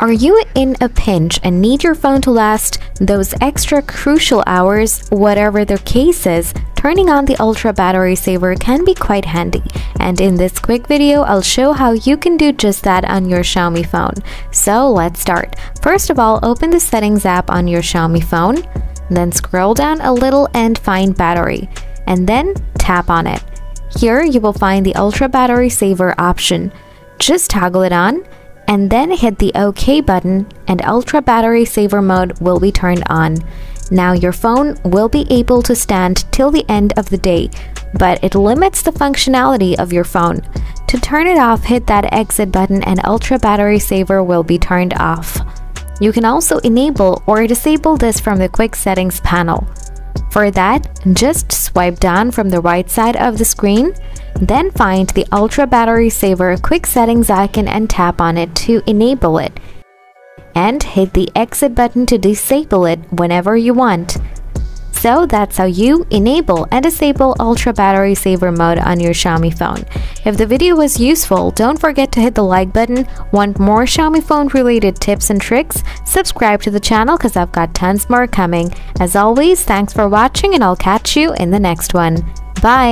Are you in a pinch and need your phone to last those extra crucial hours, whatever the case is, turning on the Ultra Battery Saver can be quite handy. And in this quick video, I'll show how you can do just that on your Xiaomi phone. So let's start. First of all, open the Settings app on your Xiaomi phone, then scroll down a little and find Battery, and then tap on it. Here you will find the Ultra Battery Saver option. Just toggle it on and then hit the OK button and Ultra Battery Saver mode will be turned on. Now your phone will be able to stand till the end of the day, but it limits the functionality of your phone. To turn it off, hit that exit button and Ultra Battery Saver will be turned off. You can also enable or disable this from the quick settings panel. For that, just swipe down from the right side of the screen then find the Ultra Battery Saver quick settings icon and tap on it to enable it. And hit the exit button to disable it whenever you want. So that's how you enable and disable Ultra Battery Saver mode on your Xiaomi phone. If the video was useful, don't forget to hit the like button. Want more Xiaomi phone related tips and tricks? Subscribe to the channel because I've got tons more coming. As always, thanks for watching and I'll catch you in the next one. Bye!